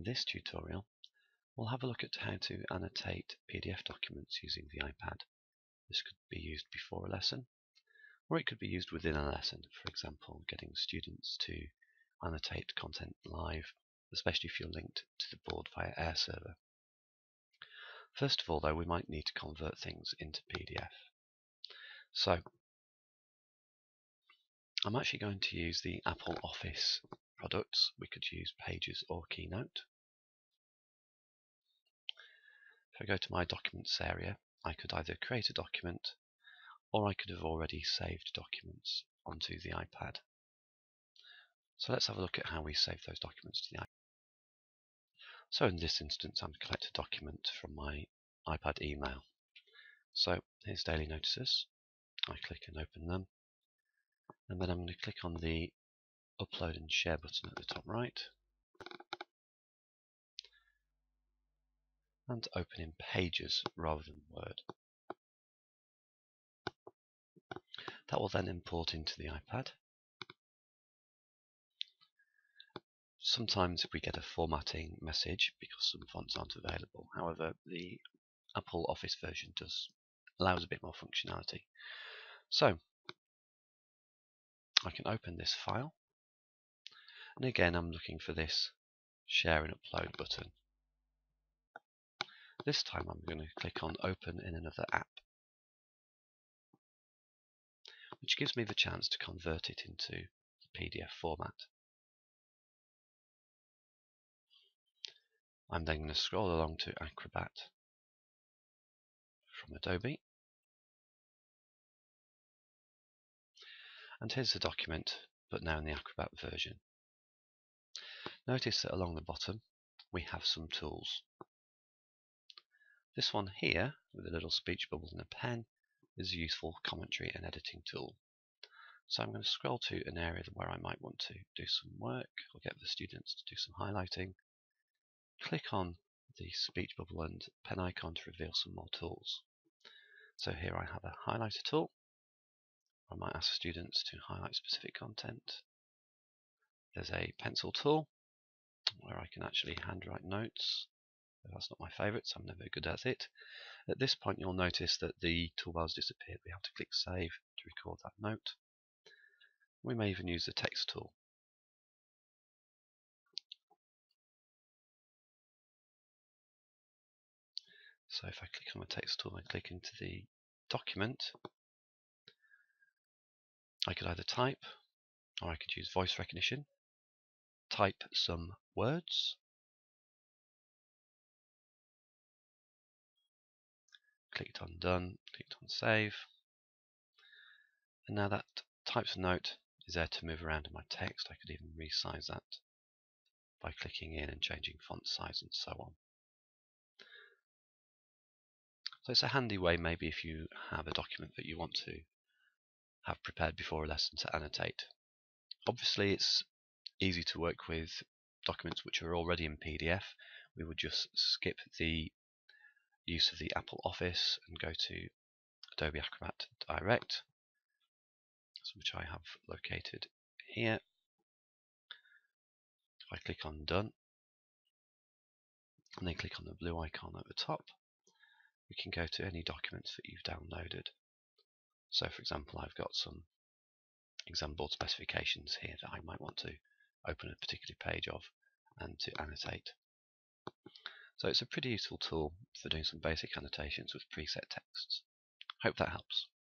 In this tutorial, we'll have a look at how to annotate PDF documents using the iPad. This could be used before a lesson, or it could be used within a lesson, for example, getting students to annotate content live, especially if you're linked to the board via Air Server. First of all, though, we might need to convert things into PDF. So, I'm actually going to use the Apple Office products. We could use Pages or Keynote. If I go to my Documents area, I could either create a document or I could have already saved documents onto the iPad. So let's have a look at how we save those documents to the iPad. So in this instance, I'm collect a document from my iPad email. So here's daily notices. I click and open them and then I'm going to click on the upload and share button at the top right and open in Pages rather than Word. That will then import into the iPad. Sometimes we get a formatting message because some fonts aren't available. However, the Apple Office version does allows a bit more functionality. So I can open this file and again I'm looking for this share and upload button. This time I'm going to click on open in another app which gives me the chance to convert it into PDF format. I'm then going to scroll along to Acrobat from Adobe And here's the document, but now in the Acrobat version. Notice that along the bottom we have some tools. This one here, with a little speech bubble and a pen, is a useful commentary and editing tool. So I'm going to scroll to an area where I might want to do some work or get the students to do some highlighting. Click on the speech bubble and pen icon to reveal some more tools. So here I have a highlighter tool I might ask students to highlight specific content. There's a pencil tool where I can actually handwrite notes. That's not my favourite, so I'm never good at it. At this point, you'll notice that the toolbar's disappeared. We have to click Save to record that note. We may even use the text tool. So if I click on the text tool and click into the document, I could either type or I could use voice recognition, type some words, clicked on done, clicked on save, and now that types of note is there to move around in my text. I could even resize that by clicking in and changing font size and so on. So it's a handy way maybe if you have a document that you want to have prepared before a lesson to annotate. Obviously it's easy to work with documents which are already in PDF. We would just skip the use of the Apple Office and go to Adobe Acrobat Direct, which I have located here. I click on Done, and then click on the blue icon at the top, we can go to any documents that you've downloaded. So for example, I've got some exam board specifications here that I might want to open a particular page of and to annotate. So it's a pretty useful tool for doing some basic annotations with preset texts. Hope that helps.